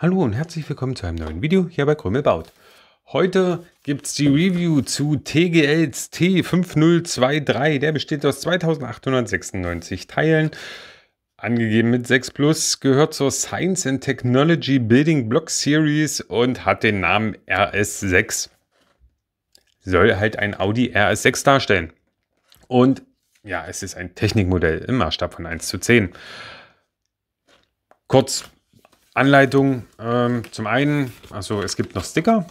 Hallo und herzlich willkommen zu einem neuen Video hier bei Krümel baut. Heute gibt es die Review zu TGLs T5023. Der besteht aus 2896 Teilen, angegeben mit 6 Plus, gehört zur Science and Technology Building Block Series und hat den Namen RS6. Soll halt ein Audi RS6 darstellen. Und ja, es ist ein Technikmodell im Maßstab von 1 zu 10. Kurz Anleitung. Ähm, zum einen, also es gibt noch Sticker.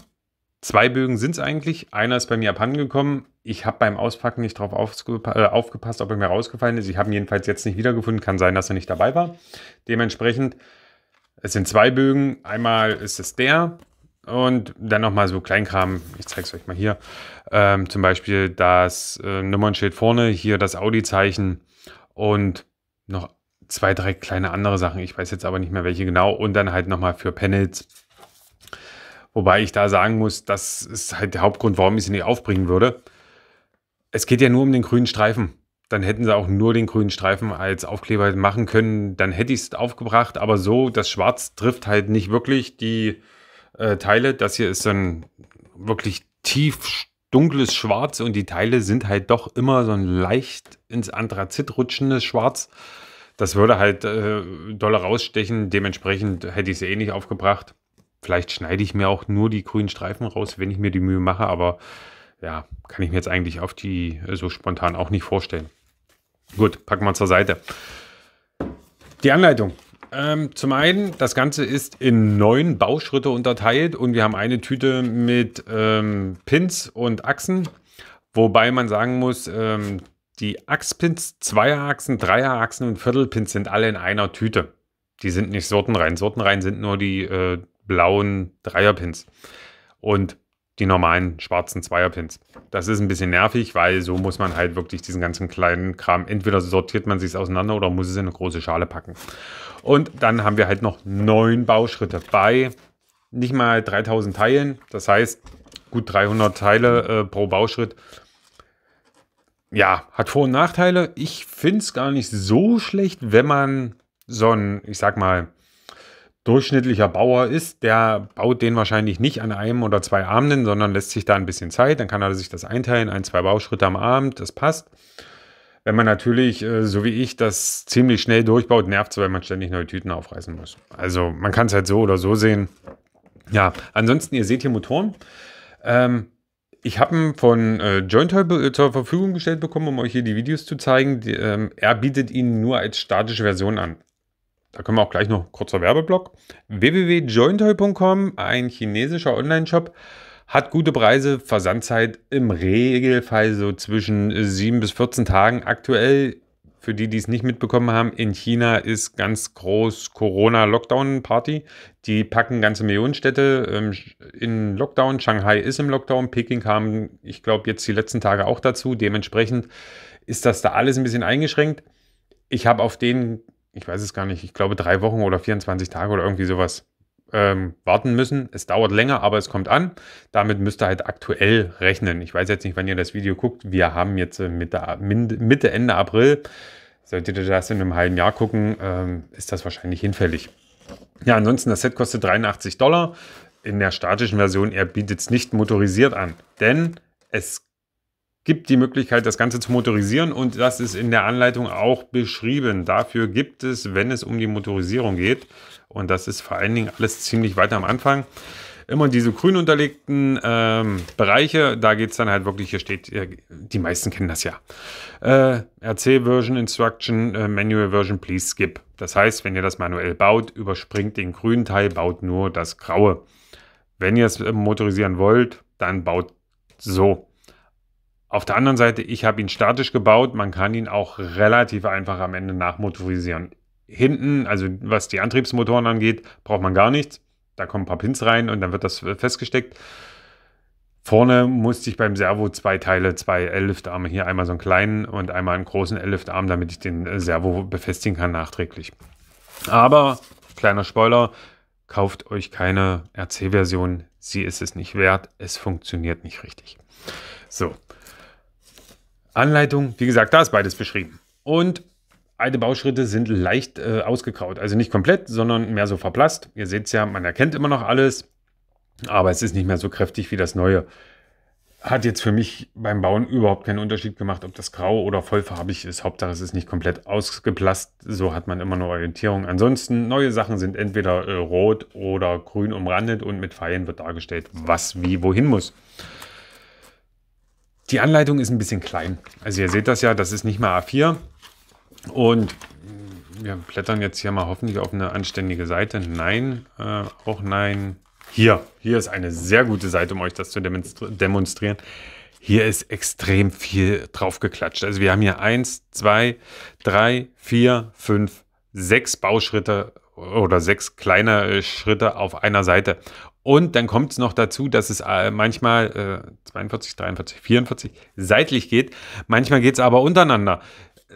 Zwei Bögen sind es eigentlich. Einer ist bei mir abhandengekommen. Ich habe beim Auspacken nicht darauf äh, aufgepasst, ob er mir rausgefallen ist. Ich habe ihn jedenfalls jetzt nicht wiedergefunden. Kann sein, dass er nicht dabei war. Dementsprechend, es sind zwei Bögen. Einmal ist es der und dann nochmal so Kleinkram. Ich zeige es euch mal hier. Ähm, zum Beispiel das äh, Nummernschild vorne, hier das Audi-Zeichen und noch zwei, drei kleine andere Sachen. Ich weiß jetzt aber nicht mehr welche genau. Und dann halt nochmal für Panels. Wobei ich da sagen muss, das ist halt der Hauptgrund, warum ich sie nicht aufbringen würde. Es geht ja nur um den grünen Streifen. Dann hätten sie auch nur den grünen Streifen als Aufkleber machen können. Dann hätte ich es aufgebracht. Aber so, das Schwarz trifft halt nicht wirklich die äh, Teile. Das hier ist dann wirklich tief dunkles Schwarz und die Teile sind halt doch immer so ein leicht ins Anthrazit rutschendes Schwarz. Das würde halt äh, doll rausstechen. Dementsprechend hätte ich es eh nicht aufgebracht. Vielleicht schneide ich mir auch nur die grünen Streifen raus, wenn ich mir die Mühe mache. Aber ja, kann ich mir jetzt eigentlich auf die äh, so spontan auch nicht vorstellen. Gut, packen wir zur Seite. Die Anleitung. Ähm, zum einen, das Ganze ist in neun Bauschritte unterteilt und wir haben eine Tüte mit ähm, Pins und Achsen. Wobei man sagen muss, ähm, die Achspins, Zweierachsen, Dreierachsen und Viertelpins sind alle in einer Tüte. Die sind nicht sortenrein. Sortenrein sind nur die äh, blauen Dreierpins und die normalen schwarzen Zweierpins. Das ist ein bisschen nervig, weil so muss man halt wirklich diesen ganzen kleinen Kram, entweder sortiert man sich auseinander oder muss es in eine große Schale packen. Und dann haben wir halt noch neun Bauschritte bei nicht mal 3000 Teilen. Das heißt, gut 300 Teile äh, pro Bauschritt ja, hat Vor- und Nachteile. Ich finde es gar nicht so schlecht, wenn man so ein, ich sag mal, durchschnittlicher Bauer ist. Der baut den wahrscheinlich nicht an einem oder zwei Abenden, sondern lässt sich da ein bisschen Zeit. Dann kann er sich das einteilen, ein, zwei Bauschritte am Abend, das passt. Wenn man natürlich, äh, so wie ich, das ziemlich schnell durchbaut, nervt es, weil man ständig neue Tüten aufreißen muss. Also man kann es halt so oder so sehen. Ja, ansonsten, ihr seht hier Motoren. Ähm, ich habe ihn von äh, Jointoy zur Verfügung gestellt bekommen, um euch hier die Videos zu zeigen. Die, ähm, er bietet ihn nur als statische Version an. Da können wir auch gleich noch kurzer Werbeblock. www.jointoy.com, ein chinesischer Online-Shop, hat gute Preise, Versandzeit im Regelfall so zwischen 7 bis 14 Tagen. Aktuell für die, die es nicht mitbekommen haben, in China ist ganz groß Corona-Lockdown-Party. Die packen ganze Millionenstädte ähm, in Lockdown. Shanghai ist im Lockdown. Peking kam, ich glaube, jetzt die letzten Tage auch dazu. Dementsprechend ist das da alles ein bisschen eingeschränkt. Ich habe auf den, ich weiß es gar nicht, ich glaube drei Wochen oder 24 Tage oder irgendwie sowas ähm, warten müssen. Es dauert länger, aber es kommt an. Damit müsst ihr halt aktuell rechnen. Ich weiß jetzt nicht, wann ihr das Video guckt. Wir haben jetzt äh, Mitte, Mitte Ende April. Solltet ihr das in einem halben Jahr gucken, ähm, ist das wahrscheinlich hinfällig. Ja, ansonsten, das Set kostet 83 Dollar. In der statischen Version, er bietet es nicht motorisiert an. Denn es gibt die Möglichkeit, das Ganze zu motorisieren und das ist in der Anleitung auch beschrieben. Dafür gibt es, wenn es um die Motorisierung geht, und das ist vor allen Dingen alles ziemlich weit am Anfang, immer diese grün unterlegten ähm, Bereiche, da geht es dann halt wirklich, hier steht, die meisten kennen das ja. Äh, RC Version Instruction, äh, Manual Version, please skip. Das heißt, wenn ihr das manuell baut, überspringt den grünen Teil, baut nur das graue. Wenn ihr es motorisieren wollt, dann baut so. Auf der anderen Seite, ich habe ihn statisch gebaut, man kann ihn auch relativ einfach am Ende nachmotorisieren. Hinten, also was die Antriebsmotoren angeht, braucht man gar nichts. Da kommen ein paar Pins rein und dann wird das festgesteckt. Vorne musste ich beim Servo zwei Teile, zwei L-Lift-Arme, hier einmal so einen kleinen und einmal einen großen L-Lift-Arm, damit ich den äh, Servo befestigen kann nachträglich. Aber, kleiner Spoiler, kauft euch keine RC-Version, sie ist es nicht wert, es funktioniert nicht richtig. So, Anleitung, wie gesagt, da ist beides beschrieben. Und alte Bauschritte sind leicht äh, ausgekraut. Also nicht komplett, sondern mehr so verblasst. Ihr seht es ja, man erkennt immer noch alles, aber es ist nicht mehr so kräftig wie das neue. Hat jetzt für mich beim Bauen überhaupt keinen Unterschied gemacht, ob das grau oder vollfarbig ist. Hauptsache es ist nicht komplett ausgeblasst. So hat man immer eine Orientierung. Ansonsten, neue Sachen sind entweder äh, rot oder grün umrandet und mit Pfeilen wird dargestellt, was wie wohin muss. Die Anleitung ist ein bisschen klein. Also ihr seht das ja, das ist nicht mal A4. Und wir blättern jetzt hier mal hoffentlich auf eine anständige Seite. Nein, äh, auch nein. Hier, hier ist eine sehr gute Seite, um euch das zu demonstrieren. Hier ist extrem viel draufgeklatscht. Also wir haben hier eins, zwei, drei, vier, fünf, sechs Bauschritte oder sechs kleine Schritte auf einer Seite. Und dann kommt es noch dazu, dass es äh, manchmal äh, 42, 43, 44 seitlich geht. Manchmal geht es aber untereinander.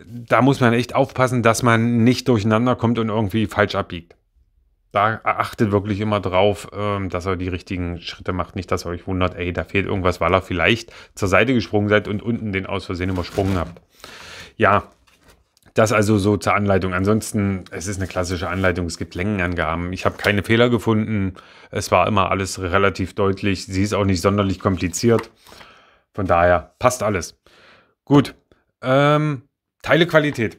Da muss man echt aufpassen, dass man nicht durcheinander kommt und irgendwie falsch abbiegt da achtet wirklich immer drauf, ähm, dass er die richtigen Schritte macht. Nicht, dass ihr euch wundert, ey, da fehlt irgendwas, weil er vielleicht zur Seite gesprungen seid und unten den aus Versehen übersprungen habt. Ja, das also so zur Anleitung. Ansonsten, es ist eine klassische Anleitung. Es gibt Längenangaben. Ich habe keine Fehler gefunden. Es war immer alles relativ deutlich. Sie ist auch nicht sonderlich kompliziert. Von daher passt alles. Gut. Ähm, Teilequalität.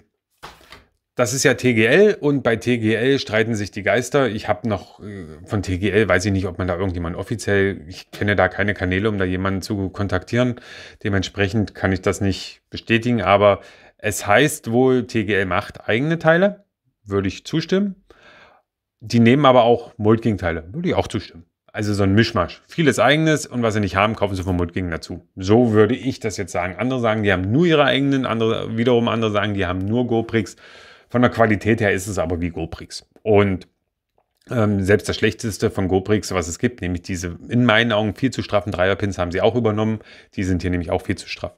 Das ist ja TGL und bei TGL streiten sich die Geister. Ich habe noch äh, von TGL, weiß ich nicht, ob man da irgendjemand offiziell, ich kenne da keine Kanäle, um da jemanden zu kontaktieren. Dementsprechend kann ich das nicht bestätigen, aber es heißt wohl, TGL macht eigene Teile. Würde ich zustimmen. Die nehmen aber auch Moltking-Teile. Würde ich auch zustimmen. Also so ein Mischmasch. Vieles eigenes und was sie nicht haben, kaufen sie von Moltking dazu. So würde ich das jetzt sagen. Andere sagen, die haben nur ihre eigenen, andere wiederum andere sagen, die haben nur GoPrix. Von der Qualität her ist es aber wie GoPrix. Und ähm, selbst das schlechteste von GoPrix, was es gibt, nämlich diese in meinen Augen viel zu straffen Dreierpins, haben sie auch übernommen. Die sind hier nämlich auch viel zu straff.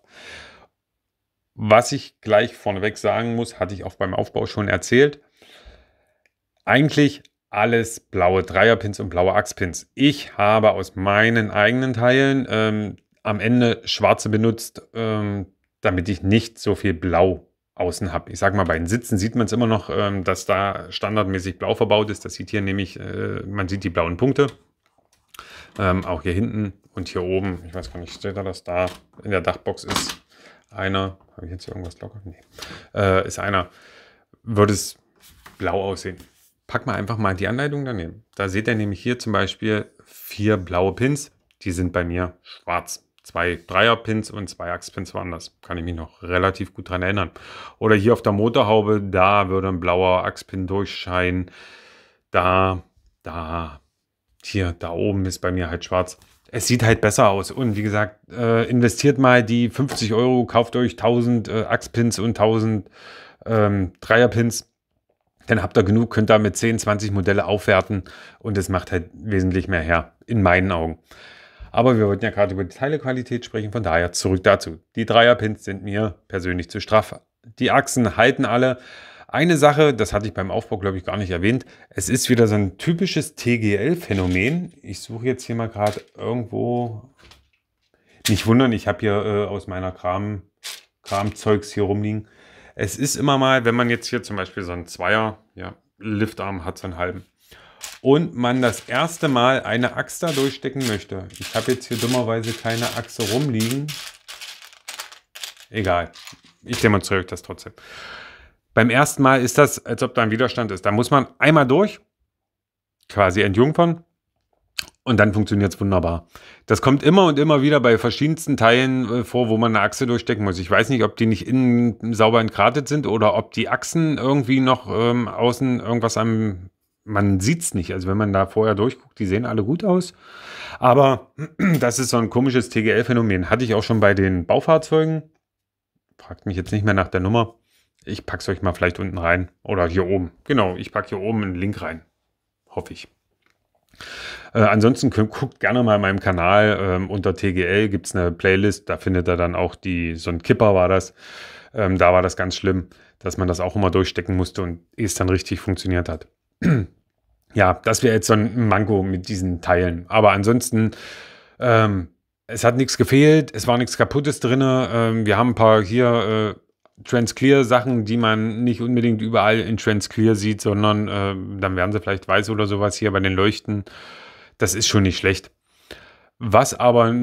Was ich gleich vorneweg sagen muss, hatte ich auch beim Aufbau schon erzählt. Eigentlich alles blaue Dreierpins und blaue Achspins. Ich habe aus meinen eigenen Teilen ähm, am Ende schwarze benutzt, ähm, damit ich nicht so viel Blau außen habe. Ich sage mal, bei den Sitzen sieht man es immer noch, ähm, dass da standardmäßig blau verbaut ist. Das sieht hier nämlich, äh, man sieht die blauen Punkte. Ähm, auch hier hinten und hier oben, ich weiß gar nicht, steht da das da, in der Dachbox ist einer, habe ich jetzt irgendwas locker? Nee. Äh, ist einer, würde es blau aussehen. Pack mal einfach mal die Anleitung daneben. Da seht ihr nämlich hier zum Beispiel vier blaue Pins, die sind bei mir schwarz zwei Dreierpins und zwei Achspins das. Kann ich mich noch relativ gut dran erinnern. Oder hier auf der Motorhaube, da würde ein blauer Achspin durchscheinen. Da, da, hier, da oben ist bei mir halt schwarz. Es sieht halt besser aus. Und wie gesagt, äh, investiert mal die 50 Euro, kauft euch 1000 äh, Achspins und 1000 ähm, Dreierpins. Dann habt ihr genug, könnt da mit 10, 20 Modelle aufwerten und es macht halt wesentlich mehr her, in meinen Augen. Aber wir wollten ja gerade über die Teilequalität sprechen, von daher zurück dazu. Die Dreierpins sind mir persönlich zu straff. Die Achsen halten alle. Eine Sache, das hatte ich beim Aufbau, glaube ich, gar nicht erwähnt. Es ist wieder so ein typisches TGL-Phänomen. Ich suche jetzt hier mal gerade irgendwo. Nicht wundern, ich habe hier äh, aus meiner Kram, Kramzeugs hier rumliegen. Es ist immer mal, wenn man jetzt hier zum Beispiel so einen Zweier, ja, Liftarm hat, so einen halben und man das erste Mal eine Axt da durchstecken möchte. Ich habe jetzt hier dummerweise keine Achse rumliegen. Egal, ich demonstriere euch das trotzdem. Beim ersten Mal ist das, als ob da ein Widerstand ist. Da muss man einmal durch, quasi entjungfern und dann funktioniert es wunderbar. Das kommt immer und immer wieder bei verschiedensten Teilen äh, vor, wo man eine Achse durchstecken muss. Ich weiß nicht, ob die nicht innen sauber entgratet sind oder ob die Achsen irgendwie noch ähm, außen irgendwas am man sieht es nicht. Also wenn man da vorher durchguckt, die sehen alle gut aus. Aber das ist so ein komisches TGL-Phänomen. Hatte ich auch schon bei den Baufahrzeugen. Fragt mich jetzt nicht mehr nach der Nummer. Ich packe es euch mal vielleicht unten rein. Oder hier oben. Genau, ich packe hier oben einen Link rein. Hoffe ich. Äh, ansonsten guckt gerne mal in meinem Kanal. Ähm, unter TGL gibt es eine Playlist. Da findet ihr dann auch die, so ein Kipper war das. Ähm, da war das ganz schlimm, dass man das auch immer durchstecken musste und es dann richtig funktioniert hat ja, das wäre jetzt so ein Manko mit diesen Teilen. Aber ansonsten, ähm, es hat nichts gefehlt, es war nichts Kaputtes drin. Ähm, wir haben ein paar hier Transclear-Sachen, die man nicht unbedingt überall in Transclear sieht, sondern äh, dann werden sie vielleicht weiß oder sowas hier bei den Leuchten. Das ist schon nicht schlecht. Was aber,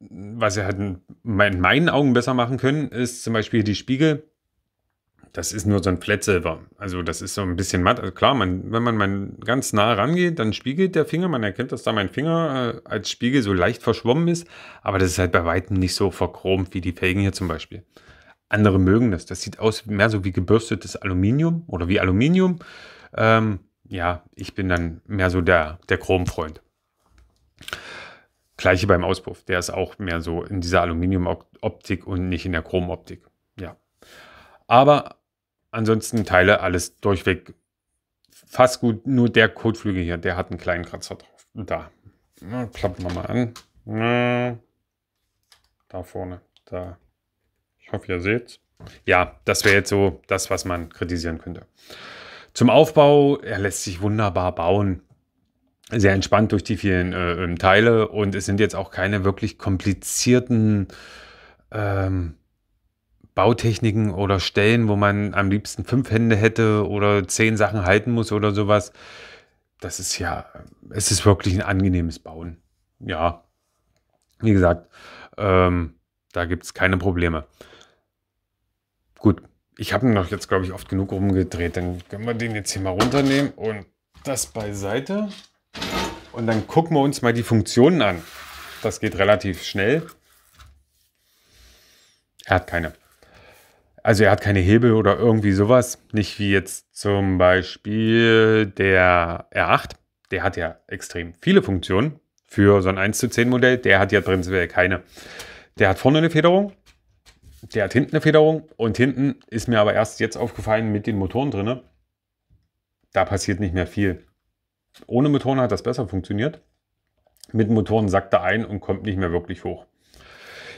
was sie halt in meinen Augen besser machen können, ist zum Beispiel die Spiegel. Das ist nur so ein Flat Silver. Also das ist so ein bisschen matt. Also klar, man, wenn man mal ganz nah rangeht, dann spiegelt der Finger. Man erkennt, dass da mein Finger äh, als Spiegel so leicht verschwommen ist. Aber das ist halt bei weitem nicht so verchromt wie die Felgen hier zum Beispiel. Andere mögen das. Das sieht aus mehr so wie gebürstetes Aluminium oder wie Aluminium. Ähm, ja, ich bin dann mehr so der, der Chromfreund. Gleiche beim Auspuff. Der ist auch mehr so in dieser Aluminium-Optik und nicht in der Chrom-Optik. Ja. Aber ansonsten Teile alles durchweg fast gut. Nur der Kotflügel hier, der hat einen kleinen Kratzer drauf. Da. Na, klappen wir mal an. Na, da vorne. Da. Ich hoffe, ihr seht Ja, das wäre jetzt so das, was man kritisieren könnte. Zum Aufbau, er lässt sich wunderbar bauen. Sehr entspannt durch die vielen äh, ähm, Teile und es sind jetzt auch keine wirklich komplizierten ähm, Bautechniken oder Stellen, wo man am liebsten fünf Hände hätte oder zehn Sachen halten muss oder sowas. Das ist ja, es ist wirklich ein angenehmes Bauen. Ja, wie gesagt, ähm, da gibt es keine Probleme. Gut, ich habe ihn noch jetzt, glaube ich, oft genug rumgedreht. Dann können wir den jetzt hier mal runternehmen und das beiseite. Und dann gucken wir uns mal die Funktionen an. Das geht relativ schnell. Er hat keine. Also er hat keine Hebel oder irgendwie sowas. Nicht wie jetzt zum Beispiel der R8. Der hat ja extrem viele Funktionen für so ein 1 zu 10 Modell. Der hat ja prinzipiell keine. Der hat vorne eine Federung. Der hat hinten eine Federung und hinten ist mir aber erst jetzt aufgefallen mit den Motoren drin. Da passiert nicht mehr viel. Ohne Motoren hat das besser funktioniert. Mit Motoren sackt er ein und kommt nicht mehr wirklich hoch.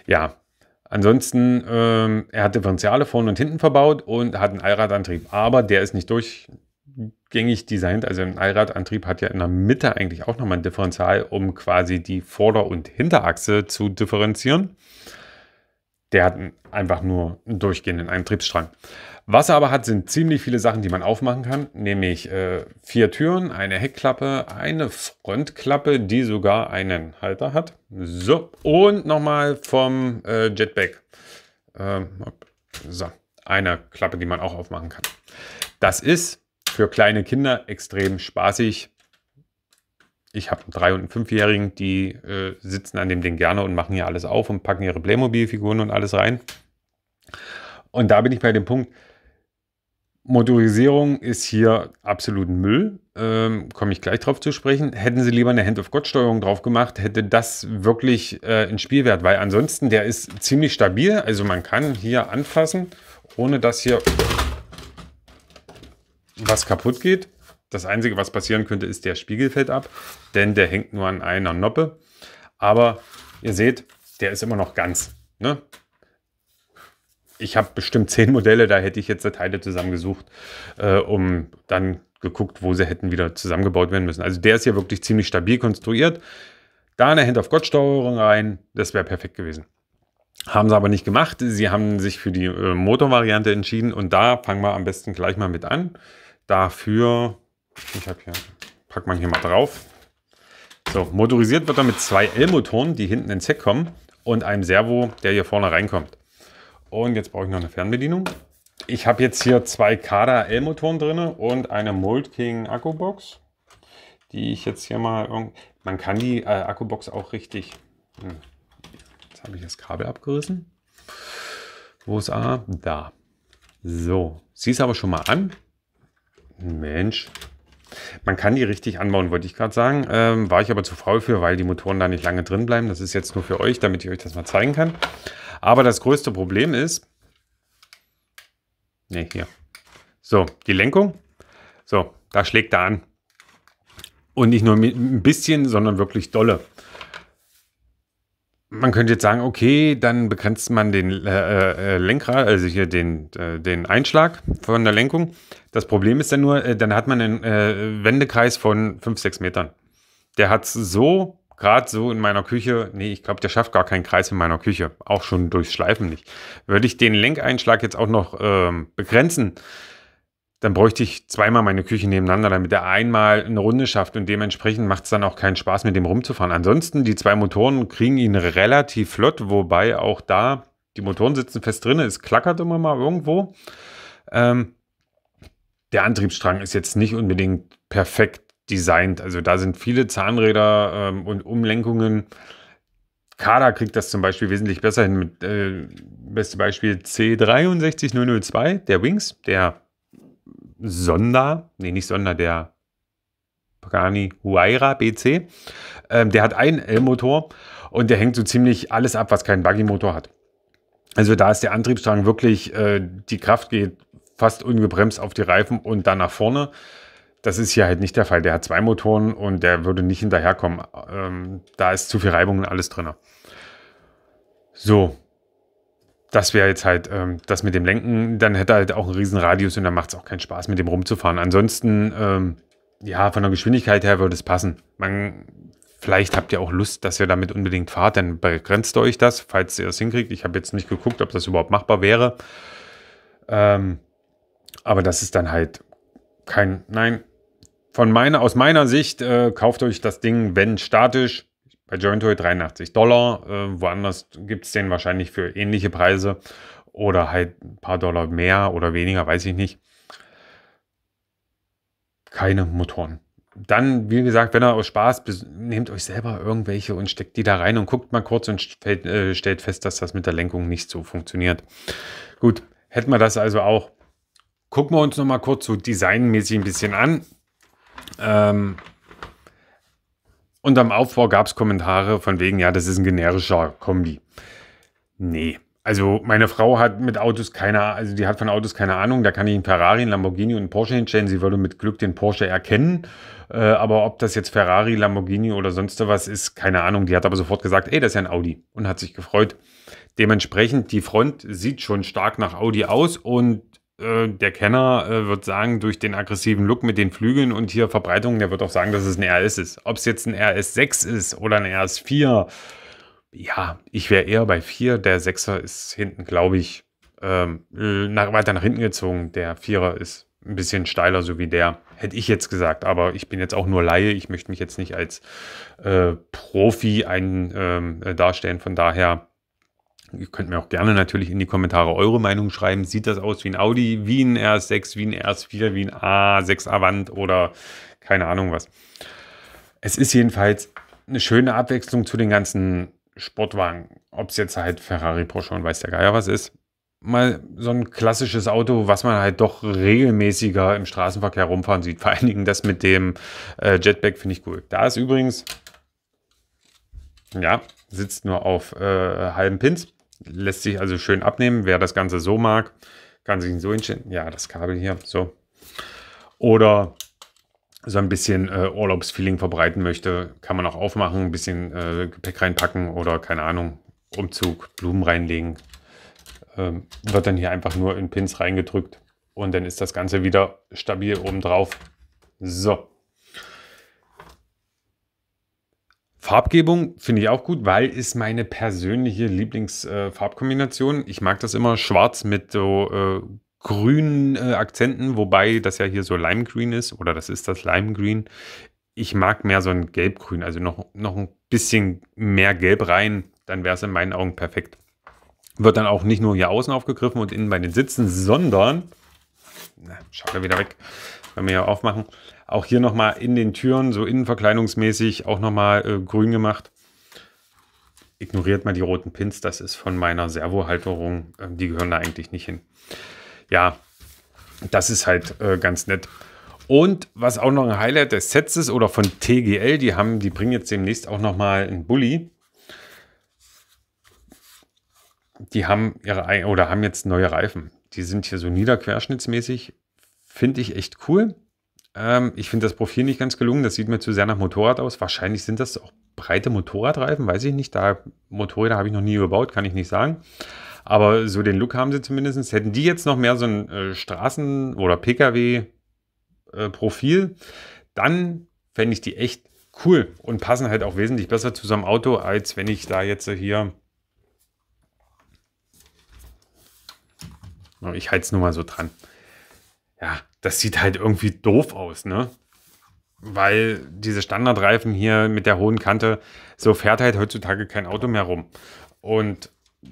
Ja, ansonsten, ähm, er hat Differentiale vorne und hinten verbaut und hat einen Allradantrieb. Aber der ist nicht durchgängig designt. Also ein Allradantrieb hat ja in der Mitte eigentlich auch nochmal ein Differential, um quasi die Vorder- und Hinterachse zu differenzieren. Der hat einfach nur einen durchgehenden Antriebsstrang. Was er aber hat, sind ziemlich viele Sachen, die man aufmachen kann, nämlich äh, vier Türen, eine Heckklappe, eine Frontklappe, die sogar einen Halter hat. So, und nochmal vom äh, Jetpack. Ähm, so, eine Klappe, die man auch aufmachen kann. Das ist für kleine Kinder extrem spaßig ich habe einen drei- und einen fünfjährigen, die äh, sitzen an dem Ding gerne und machen hier alles auf und packen ihre Playmobil-Figuren und alles rein. Und da bin ich bei dem Punkt, Motorisierung ist hier absolut Müll. Ähm, Komme ich gleich drauf zu sprechen. Hätten sie lieber eine Hand-of-God-Steuerung drauf gemacht, hätte das wirklich äh, einen Spielwert, weil ansonsten der ist ziemlich stabil. Also man kann hier anfassen, ohne dass hier was kaputt geht. Das Einzige, was passieren könnte, ist, der Spiegel fällt ab, denn der hängt nur an einer Noppe. Aber ihr seht, der ist immer noch ganz. Ne? Ich habe bestimmt zehn Modelle, da hätte ich jetzt Teile zusammengesucht, äh, um dann geguckt, wo sie hätten wieder zusammengebaut werden müssen. Also der ist hier wirklich ziemlich stabil konstruiert. Da eine Hand-auf-Gott-Steuerung rein, das wäre perfekt gewesen. Haben sie aber nicht gemacht. Sie haben sich für die äh, Motorvariante entschieden und da fangen wir am besten gleich mal mit an. Dafür ich habe hier, packt man hier mal drauf. So, motorisiert wird er mit zwei L-Motoren, die hinten ins Heck kommen und einem Servo, der hier vorne reinkommt. Und jetzt brauche ich noch eine Fernbedienung. Ich habe jetzt hier zwei Kada L-Motoren drin und eine Mold King Akkubox, die ich jetzt hier mal... Man kann die äh, Akkubox auch richtig... Hm. Jetzt habe ich das Kabel abgerissen. Wo ist A? Da. So, sieh es aber schon mal an. Mensch, man kann die richtig anbauen, wollte ich gerade sagen. Ähm, war ich aber zu faul für, weil die Motoren da nicht lange drin bleiben. Das ist jetzt nur für euch, damit ich euch das mal zeigen kann. Aber das größte Problem ist... Ne, hier. So, die Lenkung. So, da schlägt er an. Und nicht nur ein bisschen, sondern wirklich dolle man könnte jetzt sagen, okay, dann begrenzt man den äh, äh, Lenkrad, also hier den, äh, den Einschlag von der Lenkung. Das Problem ist dann nur, äh, dann hat man einen äh, Wendekreis von 5, 6 Metern. Der hat es so gerade so in meiner Küche, nee, ich glaube, der schafft gar keinen Kreis in meiner Küche, auch schon durchs Schleifen nicht. Würde ich den Lenkeinschlag jetzt auch noch ähm, begrenzen, dann bräuchte ich zweimal meine Küche nebeneinander, damit er einmal eine Runde schafft und dementsprechend macht es dann auch keinen Spaß, mit dem rumzufahren. Ansonsten, die zwei Motoren kriegen ihn relativ flott, wobei auch da die Motoren sitzen fest drin, es klackert immer mal irgendwo. Ähm, der Antriebsstrang ist jetzt nicht unbedingt perfekt designt. Also da sind viele Zahnräder ähm, und Umlenkungen. Kada kriegt das zum Beispiel wesentlich besser hin mit äh, beste Beispiel C63002, der Wings, der Sonder, nee, nicht Sonder, der Pagani Huayra BC. Ähm, der hat einen L-Motor und der hängt so ziemlich alles ab, was keinen Buggy-Motor hat. Also da ist der Antriebsstrang wirklich, äh, die Kraft geht fast ungebremst auf die Reifen und dann nach vorne. Das ist hier halt nicht der Fall. Der hat zwei Motoren und der würde nicht hinterherkommen. Ähm, da ist zu viel Reibung und alles drin. So. Das wäre jetzt halt ähm, das mit dem Lenken. Dann hätte er halt auch einen riesen Radius und dann macht es auch keinen Spaß, mit dem rumzufahren. Ansonsten, ähm, ja, von der Geschwindigkeit her würde es passen. Man, vielleicht habt ihr auch Lust, dass ihr damit unbedingt fahrt. Dann begrenzt euch das, falls ihr es hinkriegt. Ich habe jetzt nicht geguckt, ob das überhaupt machbar wäre. Ähm, aber das ist dann halt kein, nein, von meiner, aus meiner Sicht, äh, kauft euch das Ding, wenn statisch, bei Jointoy 83 Dollar. Äh, woanders gibt es den wahrscheinlich für ähnliche Preise oder halt ein paar Dollar mehr oder weniger, weiß ich nicht. Keine Motoren. Dann, wie gesagt, wenn ihr aus Spaß, nehmt euch selber irgendwelche und steckt die da rein und guckt mal kurz und stellt, äh, stellt fest, dass das mit der Lenkung nicht so funktioniert. Gut, hätten wir das also auch. Gucken wir uns noch mal kurz so designmäßig ein bisschen an. Ähm, und am Aufbau gab es Kommentare von wegen, ja, das ist ein generischer Kombi. Nee. Also meine Frau hat mit Autos keine, also die hat von Autos keine Ahnung. Da kann ich einen Ferrari, einen Lamborghini und einen Porsche hinstellen. Sie würde mit Glück den Porsche erkennen. Äh, aber ob das jetzt Ferrari, Lamborghini oder sonst was ist, keine Ahnung. Die hat aber sofort gesagt, ey, das ist ja ein Audi und hat sich gefreut. Dementsprechend, die Front sieht schon stark nach Audi aus und äh, der Kenner äh, wird sagen, durch den aggressiven Look mit den Flügeln und hier Verbreitungen, der wird auch sagen, dass es ein RS ist. Ob es jetzt ein RS6 ist oder ein RS4, ja, ich wäre eher bei 4. Der 6er ist hinten, glaube ich, ähm, nach, weiter nach hinten gezogen. Der 4er ist ein bisschen steiler, so wie der. Hätte ich jetzt gesagt, aber ich bin jetzt auch nur Laie. Ich möchte mich jetzt nicht als äh, Profi ein, ähm, darstellen. Von daher Ihr könnt mir auch gerne natürlich in die Kommentare eure Meinung schreiben. Sieht das aus wie ein Audi, wie ein RS6, wie ein RS4, wie ein A6 Avant oder keine Ahnung was. Es ist jedenfalls eine schöne Abwechslung zu den ganzen Sportwagen. Ob es jetzt halt Ferrari, Porsche und weiß der Geier was ist. Mal so ein klassisches Auto, was man halt doch regelmäßiger im Straßenverkehr rumfahren sieht. Vor allen Dingen das mit dem äh, Jetpack finde ich cool. Da ist übrigens, ja, sitzt nur auf äh, halben Pins. Lässt sich also schön abnehmen. Wer das Ganze so mag, kann sich so hinstellen. Ja, das Kabel hier, so. Oder so ein bisschen äh, Urlaubsfeeling verbreiten möchte, kann man auch aufmachen, ein bisschen äh, Gepäck reinpacken oder keine Ahnung, Umzug, Blumen reinlegen. Ähm, wird dann hier einfach nur in Pins reingedrückt und dann ist das Ganze wieder stabil oben drauf. So. Farbgebung finde ich auch gut, weil ist meine persönliche Lieblingsfarbkombination. Äh, ich mag das immer schwarz mit so äh, grünen äh, Akzenten, wobei das ja hier so Lime Green ist oder das ist das Lime Green. Ich mag mehr so ein Gelbgrün, also noch, noch ein bisschen mehr Gelb rein, dann wäre es in meinen Augen perfekt. Wird dann auch nicht nur hier außen aufgegriffen und innen bei den Sitzen, sondern, na, er wieder weg, wenn wir hier aufmachen, auch hier nochmal in den Türen, so innenverkleidungsmäßig, auch nochmal äh, grün gemacht. Ignoriert mal die roten Pins, das ist von meiner Servohalterung. Äh, die gehören da eigentlich nicht hin. Ja, das ist halt äh, ganz nett. Und was auch noch ein Highlight des Sets ist oder von TGL, die haben, die bringen jetzt demnächst auch nochmal einen Bulli. Die haben ihre oder haben jetzt neue Reifen. Die sind hier so niederquerschnittsmäßig. Finde ich echt cool. Ähm, ich finde das Profil nicht ganz gelungen. Das sieht mir zu sehr nach Motorrad aus. Wahrscheinlich sind das auch breite Motorradreifen, weiß ich nicht. Da Motorräder habe ich noch nie gebaut, kann ich nicht sagen. Aber so den Look haben sie zumindest. Hätten die jetzt noch mehr so ein äh, Straßen- oder Pkw-Profil, äh, dann fände ich die echt cool und passen halt auch wesentlich besser zu so einem Auto, als wenn ich da jetzt hier. Ich halte es nur mal so dran. Ja, das sieht halt irgendwie doof aus, ne? Weil diese Standardreifen hier mit der hohen Kante, so fährt halt heutzutage kein Auto mehr rum. Und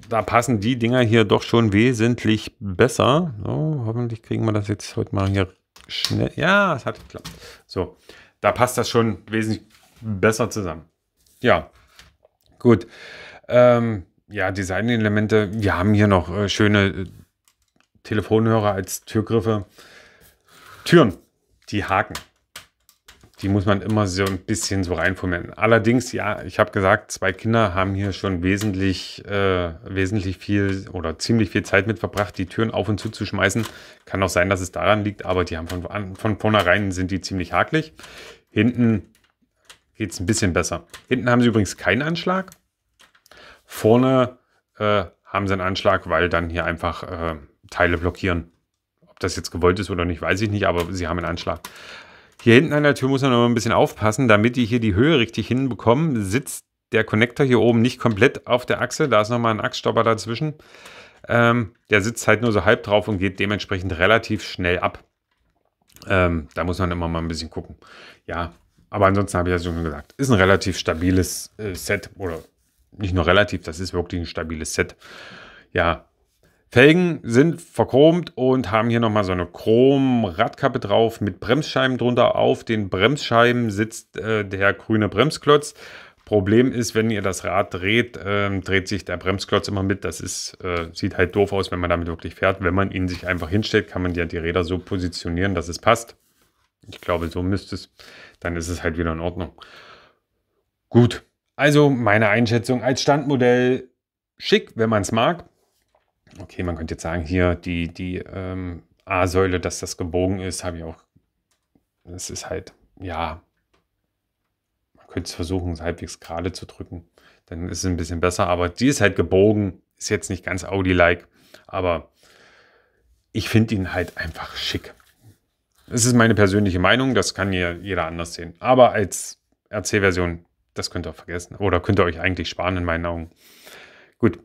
da passen die Dinger hier doch schon wesentlich besser. So, hoffentlich kriegen wir das jetzt heute mal hier schnell. Ja, es hat geklappt. So, da passt das schon wesentlich besser zusammen. Ja, gut. Ähm, ja, Designelemente. Wir haben hier noch äh, schöne äh, Telefonhörer als Türgriffe. Türen, die haken. Die muss man immer so ein bisschen so reinformieren. Allerdings, ja, ich habe gesagt, zwei Kinder haben hier schon wesentlich, äh, wesentlich viel oder ziemlich viel Zeit mit verbracht, die Türen auf und zu zu schmeißen. Kann auch sein, dass es daran liegt, aber die haben von, von vornherein sind die ziemlich hakelig. Hinten geht es ein bisschen besser. Hinten haben sie übrigens keinen Anschlag. Vorne äh, haben sie einen Anschlag, weil dann hier einfach äh, Teile blockieren. Ob das jetzt gewollt ist oder nicht, weiß ich nicht, aber sie haben einen Anschlag. Hier hinten an der Tür muss man noch ein bisschen aufpassen, damit die hier die Höhe richtig hinbekommen, sitzt der Connector hier oben nicht komplett auf der Achse. Da ist nochmal ein Achsstopper dazwischen. Ähm, der sitzt halt nur so halb drauf und geht dementsprechend relativ schnell ab. Ähm, da muss man immer mal ein bisschen gucken. Ja, aber ansonsten habe ich ja schon gesagt, ist ein relativ stabiles äh, Set oder nicht nur relativ, das ist wirklich ein stabiles Set. Ja, Felgen sind verchromt und haben hier nochmal so eine Chrom-Radkappe drauf mit Bremsscheiben drunter. Auf den Bremsscheiben sitzt äh, der grüne Bremsklotz. Problem ist, wenn ihr das Rad dreht, äh, dreht sich der Bremsklotz immer mit. Das ist, äh, sieht halt doof aus, wenn man damit wirklich fährt. Wenn man ihn sich einfach hinstellt, kann man ja die Räder so positionieren, dass es passt. Ich glaube, so müsste es. Dann ist es halt wieder in Ordnung. Gut, also meine Einschätzung als Standmodell schick, wenn man es mag okay, man könnte jetzt sagen, hier die, die ähm, A-Säule, dass das gebogen ist, habe ich auch. Das ist halt, ja, man könnte es versuchen, es halbwegs gerade zu drücken. Dann ist es ein bisschen besser, aber die ist halt gebogen, ist jetzt nicht ganz Audi-like, aber ich finde ihn halt einfach schick. Das ist meine persönliche Meinung, das kann hier jeder anders sehen. Aber als RC-Version, das könnt ihr vergessen. Oder könnt ihr euch eigentlich sparen in meinen Augen. Gut,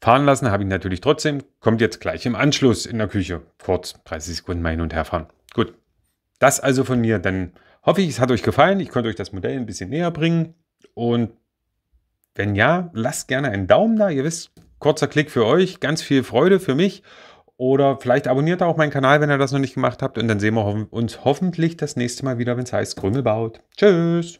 Fahren lassen habe ich natürlich trotzdem. Kommt jetzt gleich im Anschluss in der Küche. Kurz 30 Sekunden mal hin und her fahren. Gut. Das also von mir. Dann hoffe ich, es hat euch gefallen. Ich konnte euch das Modell ein bisschen näher bringen. Und wenn ja, lasst gerne einen Daumen da. Ihr wisst, kurzer Klick für euch. Ganz viel Freude für mich. Oder vielleicht abonniert auch meinen Kanal, wenn ihr das noch nicht gemacht habt. Und dann sehen wir uns hoffentlich das nächste Mal wieder, wenn es heißt Krümel baut. Tschüss.